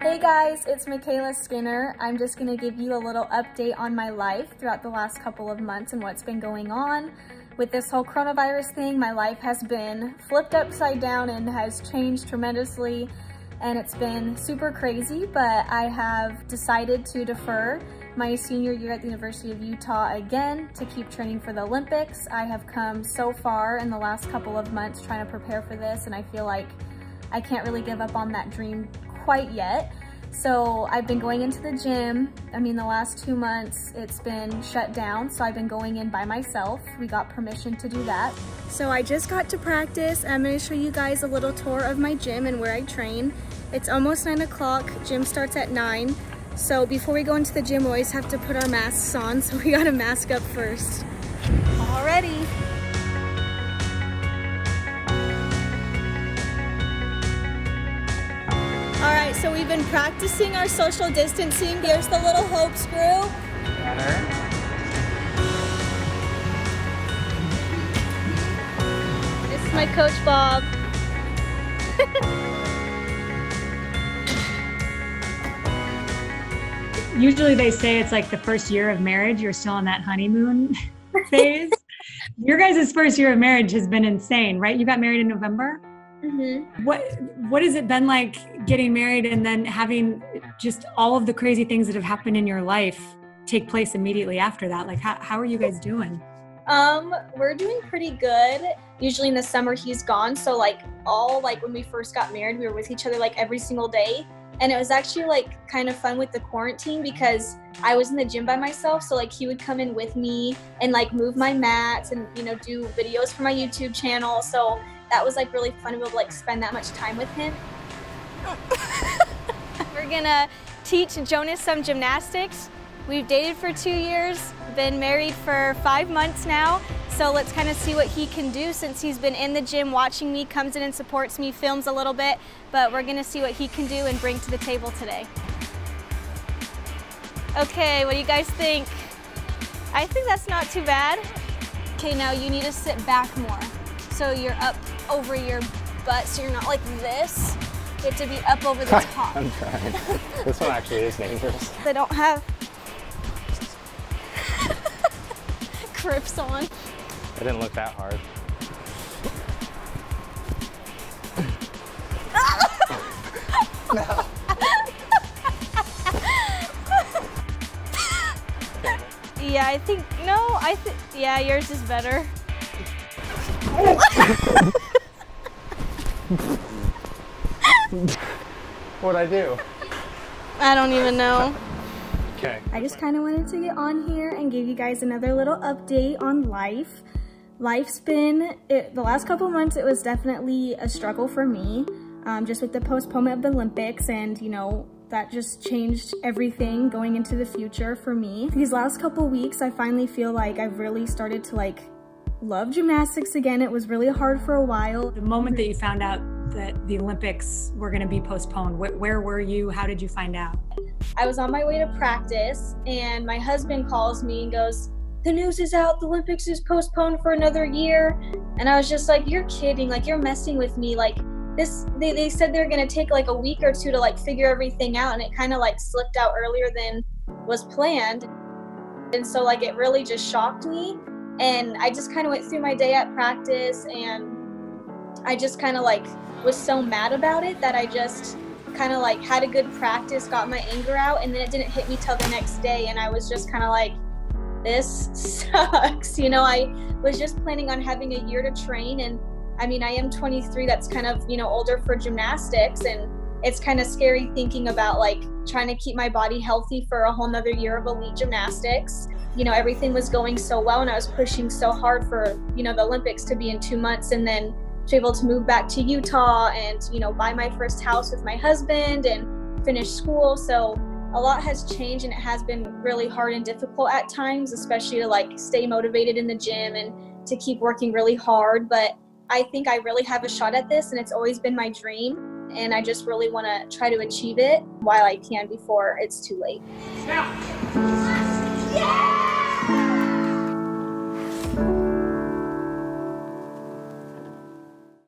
Hey guys, it's MyKayla Skinner. I'm just gonna give you a little update on my life throughout the last couple of months and what's been going on. With this whole coronavirus thing, my life has been flipped upside down and has changed tremendously and it's been super crazy, but I have decided to defer my senior year at the University of Utah again to keep training for the Olympics. I have come so far in the last couple of months trying to prepare for this and I feel like I can't really give up on that dream quite yet. So I've been going into the gym. I mean, the last two months it's been shut down, so I've been going in by myself. We got permission to do that. So I just got to practice. I'm gonna show you guys a little tour of my gym and where I train. It's almost nine o'clock. Gym starts at nine. So before we go into the gym, we always have to put our masks on, so we gotta mask up first. Already. So we've been practicing our social distancing. Here's the little hope screw. This is my coach, Bob. Usually they say it's like the first year of marriage, you're still in that honeymoon phase. Your guys' first year of marriage has been insane, right? You got married in November? Mm-hmm. What what has it been like getting married and then having just all of the crazy things that have happened in your life take place immediately after that? Like how, how are you guys doing? Um, we're doing pretty good. Usually in the summer he's gone, so like all like when we first got married, we were with each other like every single day. And it was actually like kind of fun with the quarantine because I was in the gym by myself. So like he would come in with me and like move my mats and you know do videos for my YouTube channel. So that was like really fun to be able to like spend that much time with him. We're gonna teach Jonas some gymnastics. We've dated for two years, been married for five months now. So let's kind of see what he can do since he's been in the gym watching me, comes in and supports me, films a little bit, but we're gonna see what he can do and bring to the table today. Okay, what do you guys think? I think that's not too bad. Okay, now you need to sit back more. So you're up over your butt, so you're not like this. You have to be up over the top. I'm trying. this one actually is dangerous. They don't have grips on. It didn't look that hard. Yeah, I think, no, I think, yeah, yours is better. What'd I do? I don't even know. Okay. I just kind of wanted to get on here and give you guys another little update on life. Life's been, it, the last couple months, it was definitely a struggle for me, um, just with the postponement of the Olympics and, you know, that just changed everything going into the future for me. These last couple weeks, I finally feel like I've really started to like love gymnastics again. It was really hard for a while. The moment that you found out that the Olympics were going to be postponed, wh- where were you? How did you find out? I was on my way to practice and my husband calls me and goes, the news is out, the Olympics is postponed for another year. And I was just like, you're kidding, like you're messing with me. Like this, they, they said they're gonna take like a week or two to like figure everything out and it kind of like slipped out earlier than was planned. And so like it really just shocked me. And I just kind of went through my day at practice and I just kind of like was so mad about it that I just kind of like had a good practice, got my anger out, and then it didn't hit me till the next day. And I was just kind of like, this sucks. You know, I was just planning on having a year to train. And I mean, I am 23, that's kind of, you know, older for gymnastics. And it's kind of scary thinking about like trying to keep my body healthy for a whole nother year of elite gymnastics. You know, everything was going so well and I was pushing so hard for, you know, the Olympics to be in two months and then to be able to move back to Utah and, you know, buy my first house with my husband and finish school. So a lot has changed and it has been really hard and difficult at times, especially to like stay motivated in the gym and to keep working really hard. But I think I really have a shot at this and it's always been my dream. And I just really want to try to achieve it while I can before it's too late. Yeah!